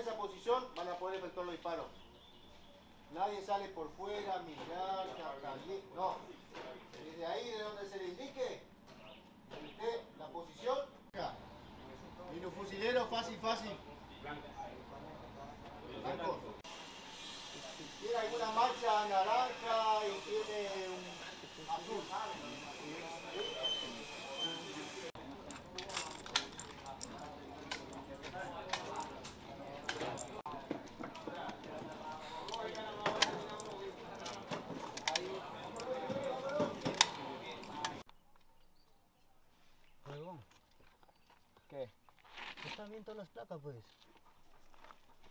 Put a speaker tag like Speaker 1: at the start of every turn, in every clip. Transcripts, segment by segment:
Speaker 1: esa posición van a poder efectuar los disparos. Nadie sale por fuera, mirar. No. Desde ahí, de donde se le indique, la posición. Fusileros, fácil, fácil. Blanco. Tiene alguna mancha naranja
Speaker 2: Están bien todas las placas, pues.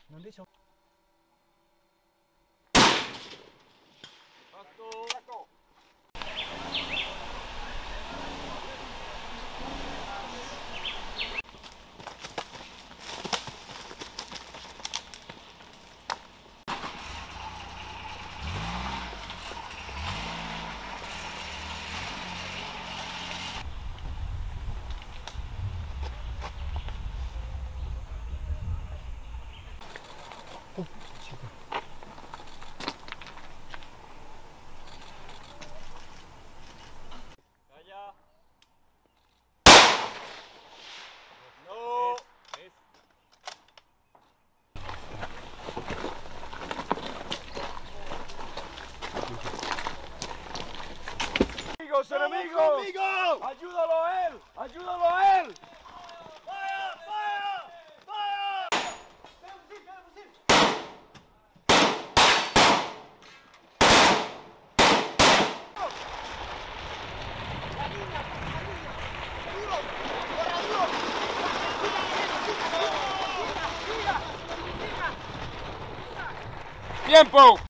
Speaker 2: No han dicho.
Speaker 3: Amigos, enemigos. Ayúdalo a él. Ayúdalo a él. Tiempo.